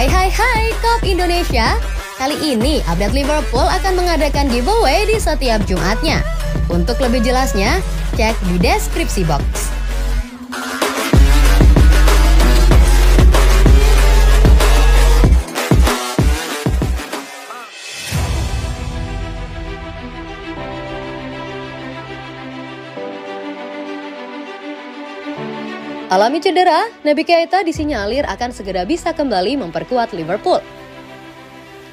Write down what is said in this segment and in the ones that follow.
Hai hai hai Kop Indonesia. Kali ini update Liverpool akan mengadakan giveaway di setiap Jumatnya. Untuk lebih jelasnya, cek di deskripsi box Alami cedera, Nabi Keita disinyalir akan segera bisa kembali memperkuat Liverpool.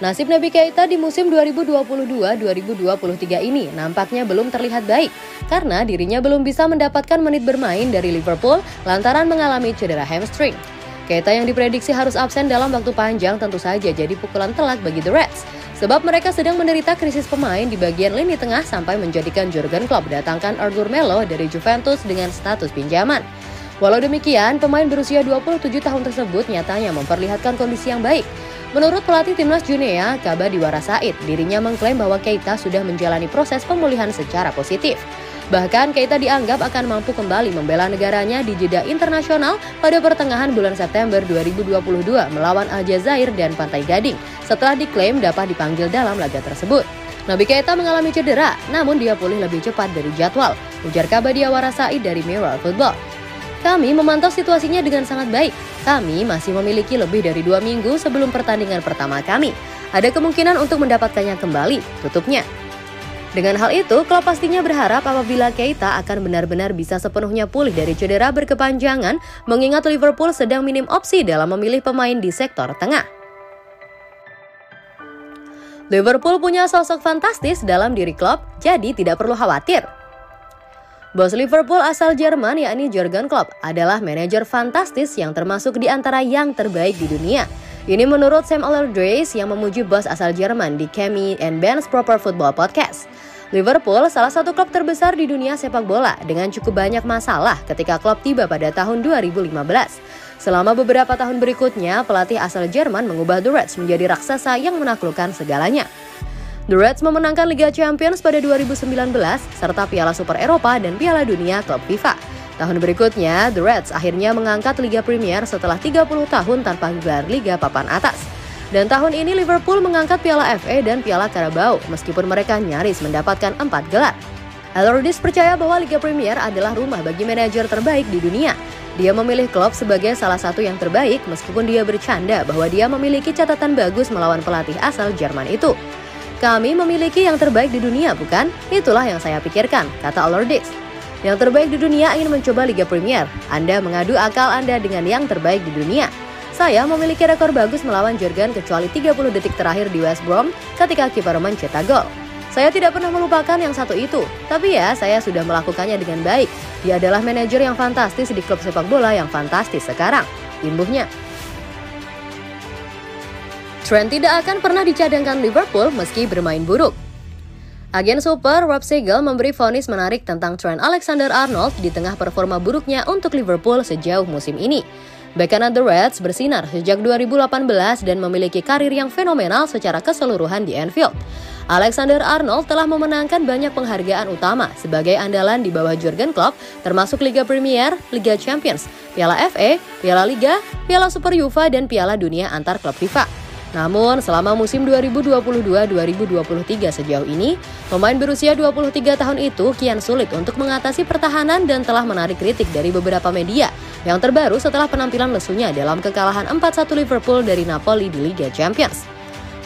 Nasib Nabi Keita di musim 2022-2023 ini nampaknya belum terlihat baik karena dirinya belum bisa mendapatkan menit bermain dari Liverpool lantaran mengalami cedera hamstring. Keita yang diprediksi harus absen dalam waktu panjang tentu saja jadi pukulan telak bagi The Reds. Sebab mereka sedang menderita krisis pemain di bagian lini tengah sampai menjadikan Jurgen Klopp datangkan Arthur Melo dari Juventus dengan status pinjaman. Walau demikian, pemain berusia 27 tahun tersebut nyatanya memperlihatkan kondisi yang baik. Menurut pelatih timnas Junea, Kaba Diwara Said, dirinya mengklaim bahwa Keita sudah menjalani proses pemulihan secara positif. Bahkan Keita dianggap akan mampu kembali membela negaranya di jeda internasional pada pertengahan bulan September 2022 melawan Aljazair dan Pantai Gading setelah diklaim dapat dipanggil dalam laga tersebut. Nabi Keita mengalami cedera, namun dia pulih lebih cepat dari jadwal, ujar Kaba Diwara Said dari Mirror Football. Kami memantau situasinya dengan sangat baik. Kami masih memiliki lebih dari dua minggu sebelum pertandingan pertama kami. Ada kemungkinan untuk mendapatkannya kembali, tutupnya. Dengan hal itu, klub pastinya berharap apabila Keita akan benar-benar bisa sepenuhnya pulih dari cedera berkepanjangan, mengingat Liverpool sedang minim opsi dalam memilih pemain di sektor tengah. Liverpool punya sosok fantastis dalam diri klub, jadi tidak perlu khawatir. Bos Liverpool asal Jerman yakni Jurgen Klopp adalah manajer fantastis yang termasuk di antara yang terbaik di dunia. Ini menurut Sam Allardyce yang memuji bos asal Jerman di Kemi and Ben's Proper Football Podcast. Liverpool salah satu klub terbesar di dunia sepak bola dengan cukup banyak masalah ketika klub tiba pada tahun 2015. Selama beberapa tahun berikutnya, pelatih asal Jerman mengubah The Reds menjadi raksasa yang menaklukkan segalanya. The Reds memenangkan Liga Champions pada 2019 serta Piala Super Eropa dan Piala Dunia Klub FIFA. Tahun berikutnya, The Reds akhirnya mengangkat Liga Premier setelah 30 tahun tanpa gelar Liga papan atas. Dan tahun ini Liverpool mengangkat Piala FA dan Piala Carabao meskipun mereka nyaris mendapatkan empat gelar. Allardyce percaya bahwa Liga Premier adalah rumah bagi manajer terbaik di dunia. Dia memilih klub sebagai salah satu yang terbaik meskipun dia bercanda bahwa dia memiliki catatan bagus melawan pelatih asal Jerman itu. Kami memiliki yang terbaik di dunia, bukan? Itulah yang saya pikirkan, kata Allardyce. Yang terbaik di dunia ingin mencoba Liga Premier. Anda mengadu akal Anda dengan yang terbaik di dunia. Saya memiliki rekor bagus melawan Jurgen kecuali 30 detik terakhir di West Brom ketika kiper mencetak gol. Saya tidak pernah melupakan yang satu itu, tapi ya saya sudah melakukannya dengan baik. Dia adalah manajer yang fantastis di klub sepak bola yang fantastis sekarang. Imbuhnya. Trent tidak akan pernah dicadangkan Liverpool meski bermain buruk. Agen super Rob Segel memberi vonis menarik tentang Trent Alexander-Arnold di tengah performa buruknya untuk Liverpool sejauh musim ini. Backanan The Reds bersinar sejak 2018 dan memiliki karir yang fenomenal secara keseluruhan di Anfield. Alexander Arnold telah memenangkan banyak penghargaan utama sebagai andalan di bawah Jurgen Klopp, termasuk Liga Premier, Liga Champions, Piala FA, Piala Liga, Piala Super UEFA, dan Piala Dunia antar klub FIFA. Namun, selama musim 2022-2023 sejauh ini, pemain berusia 23 tahun itu kian sulit untuk mengatasi pertahanan dan telah menarik kritik dari beberapa media yang terbaru setelah penampilan lesunya dalam kekalahan 4-1 Liverpool dari Napoli di Liga Champions.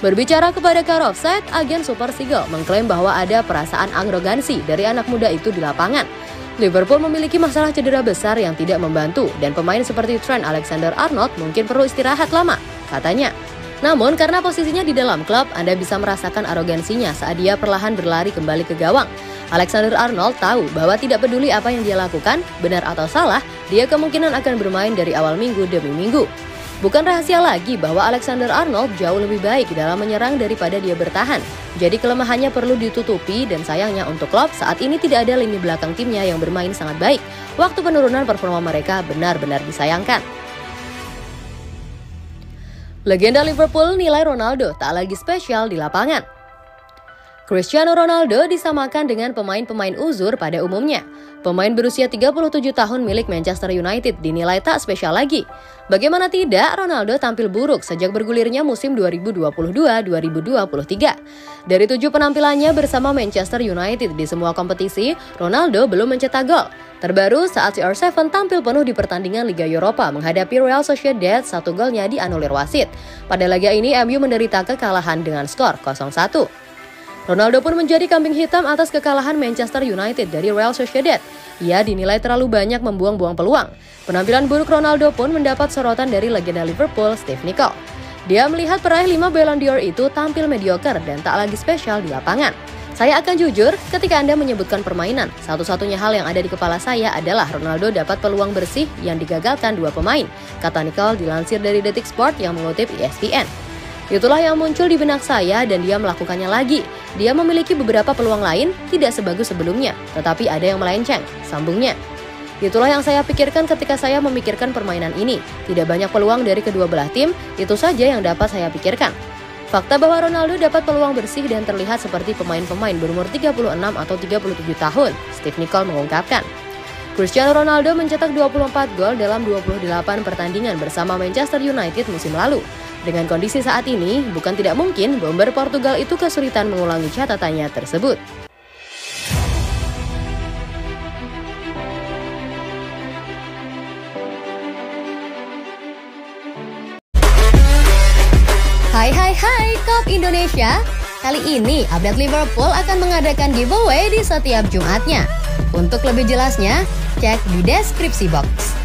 Berbicara kepada Car agen Super Seagull mengklaim bahwa ada perasaan arogansi dari anak muda itu di lapangan. Liverpool memiliki masalah cedera besar yang tidak membantu dan pemain seperti Trent Alexander-Arnold mungkin perlu istirahat lama, katanya. Namun karena posisinya di dalam klub, Anda bisa merasakan arogansinya saat dia perlahan berlari kembali ke gawang. Alexander Arnold tahu bahwa tidak peduli apa yang dia lakukan, benar atau salah, dia kemungkinan akan bermain dari awal minggu demi minggu. Bukan rahasia lagi bahwa Alexander Arnold jauh lebih baik dalam menyerang daripada dia bertahan. Jadi kelemahannya perlu ditutupi dan sayangnya untuk klub saat ini tidak ada lini belakang timnya yang bermain sangat baik. Waktu penurunan performa mereka benar-benar disayangkan. Legenda Liverpool nilai Ronaldo tak lagi spesial di lapangan. Cristiano Ronaldo disamakan dengan pemain-pemain uzur pada umumnya. Pemain berusia 37 tahun milik Manchester United dinilai tak spesial lagi. Bagaimana tidak, Ronaldo tampil buruk sejak bergulirnya musim 2022-2023. Dari tujuh penampilannya bersama Manchester United di semua kompetisi, Ronaldo belum mencetak gol. Terbaru saat CR7 tampil penuh di pertandingan Liga Eropa menghadapi Real Sociedad, satu golnya dianulir wasit. Pada laga ini, MU menderita kekalahan dengan skor 0-1. Ronaldo pun menjadi kambing hitam atas kekalahan Manchester United dari Real Sociedad. Ia dinilai terlalu banyak membuang-buang peluang. Penampilan buruk Ronaldo pun mendapat sorotan dari legenda Liverpool, Steve Nicol. Dia melihat peraih 5 Ballon d'Or itu tampil mediocre dan tak lagi spesial di lapangan. Saya akan jujur, ketika Anda menyebutkan permainan, satu-satunya hal yang ada di kepala saya adalah Ronaldo dapat peluang bersih yang digagalkan dua pemain, kata Nicole dilansir dari Detik Sport yang mengutip ESPN. Itulah yang muncul di benak saya dan dia melakukannya lagi. Dia memiliki beberapa peluang lain, tidak sebagus sebelumnya, tetapi ada yang melenceng, sambungnya. Itulah yang saya pikirkan ketika saya memikirkan permainan ini. Tidak banyak peluang dari kedua belah tim, itu saja yang dapat saya pikirkan. Fakta bahwa Ronaldo dapat peluang bersih dan terlihat seperti pemain-pemain berumur 36 atau 37 tahun, Steve Nicole mengungkapkan. Cristiano Ronaldo mencetak 24 gol dalam 28 pertandingan bersama Manchester United musim lalu. Dengan kondisi saat ini, bukan tidak mungkin bomber Portugal itu kesulitan mengulangi catatannya tersebut. Hai hai hai Kop Indonesia. Kali ini update Liverpool akan mengadakan giveaway di setiap Jumatnya. Untuk lebih jelasnya, cek di deskripsi box